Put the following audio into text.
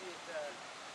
maybe it's uh,